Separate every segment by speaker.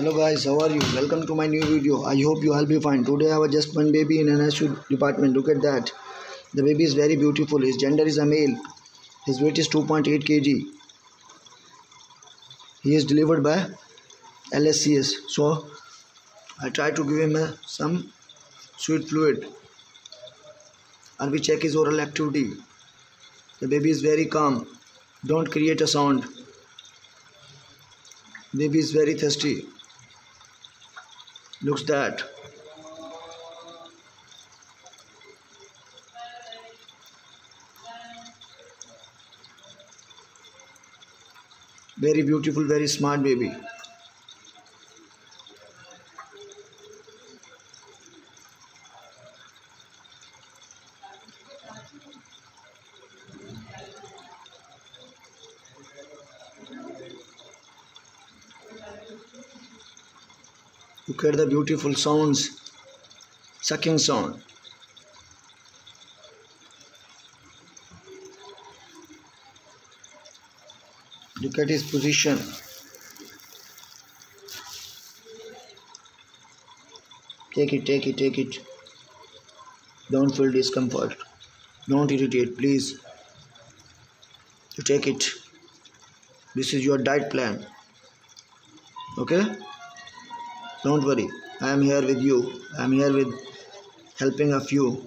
Speaker 1: Hello guys, how are you? Welcome to my new video. I hope you all be fine. Today I have just one baby in an NSU department. Look at that. The baby is very beautiful. His gender is a male. His weight is 2.8 kg. He is delivered by LSCS. So I try to give him a, some sweet fluid and we check his oral activity. The baby is very calm. Don't create a sound. Baby is very thirsty. Looks that. Very beautiful, very smart baby. Look at the beautiful sounds, sucking sound. Look at his position. Take it, take it, take it. Don't feel discomfort. Don't irritate, please. You take it. This is your diet plan. Okay? Don't worry. I am here with you. I am here with helping of you.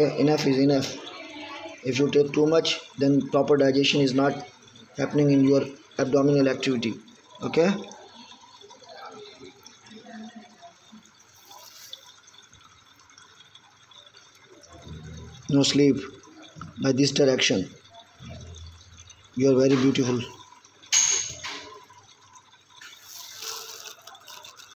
Speaker 1: okay enough is enough if you take too much then proper digestion is not happening in your abdominal activity okay no sleep by this direction. You are very beautiful